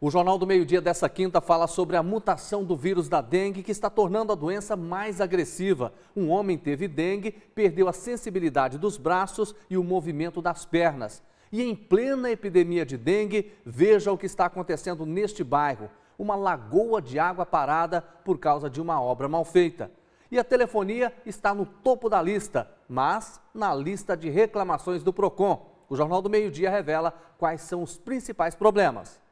O Jornal do Meio-Dia dessa quinta fala sobre a mutação do vírus da dengue que está tornando a doença mais agressiva. Um homem teve dengue, perdeu a sensibilidade dos braços e o movimento das pernas. E em plena epidemia de dengue, veja o que está acontecendo neste bairro. Uma lagoa de água parada por causa de uma obra mal feita. E a telefonia está no topo da lista, mas na lista de reclamações do PROCON. O Jornal do Meio-Dia revela quais são os principais problemas.